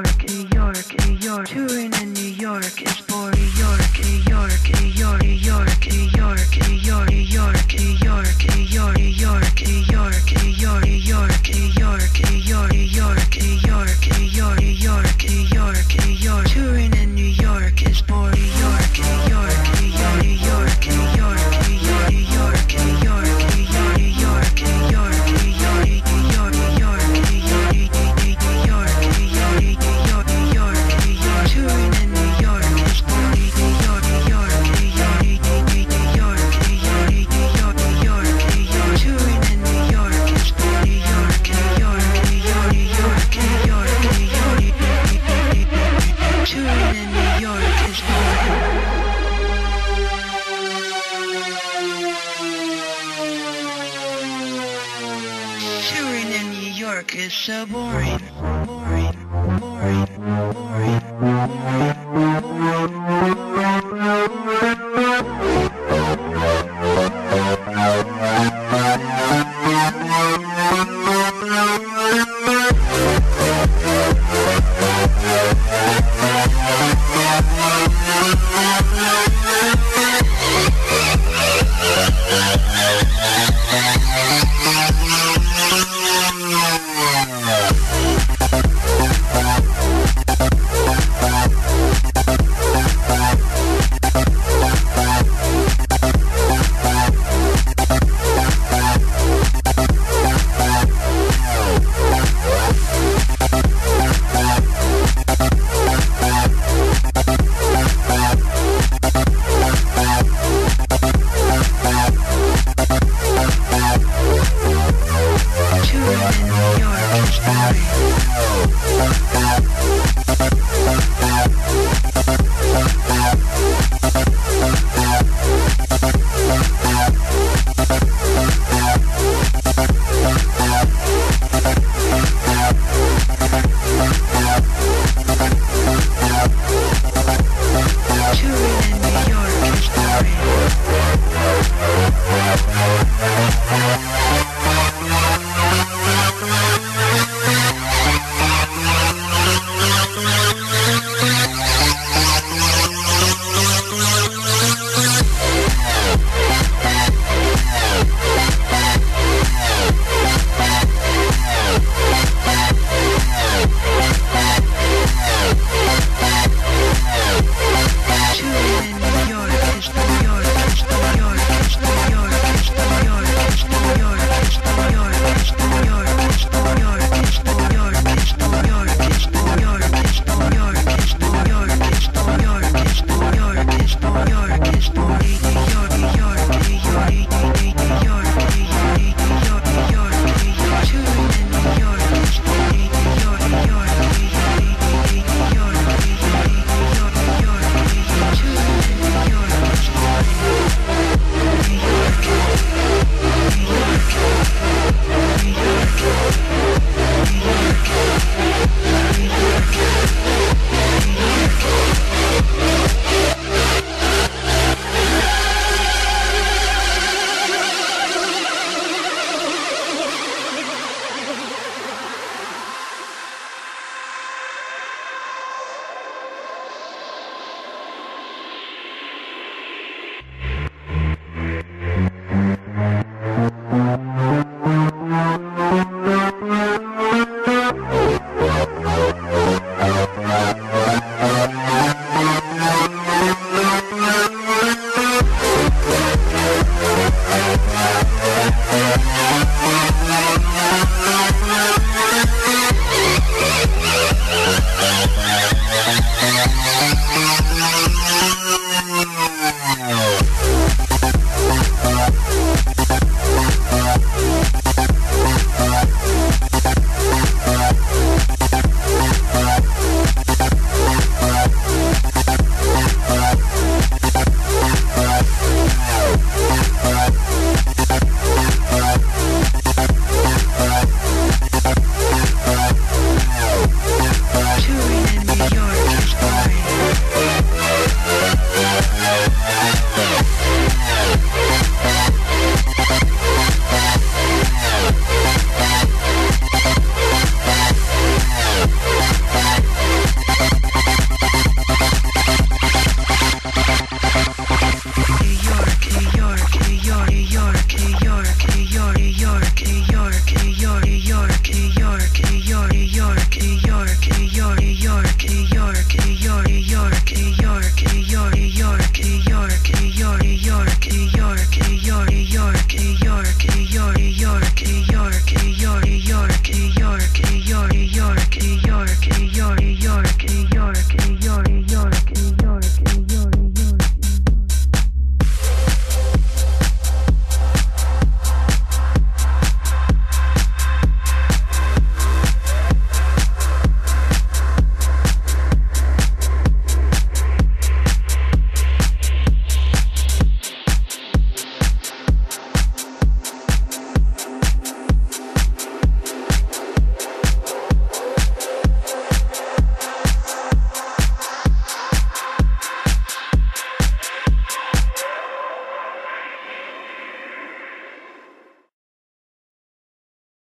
York, New York, New York. Touring in New York is for New York, New York, New York, New York, New York, New York, New York, New York, New York, New York, New York, New York, New York. work is so boring, boring, boring, boring, boring, boring, boring.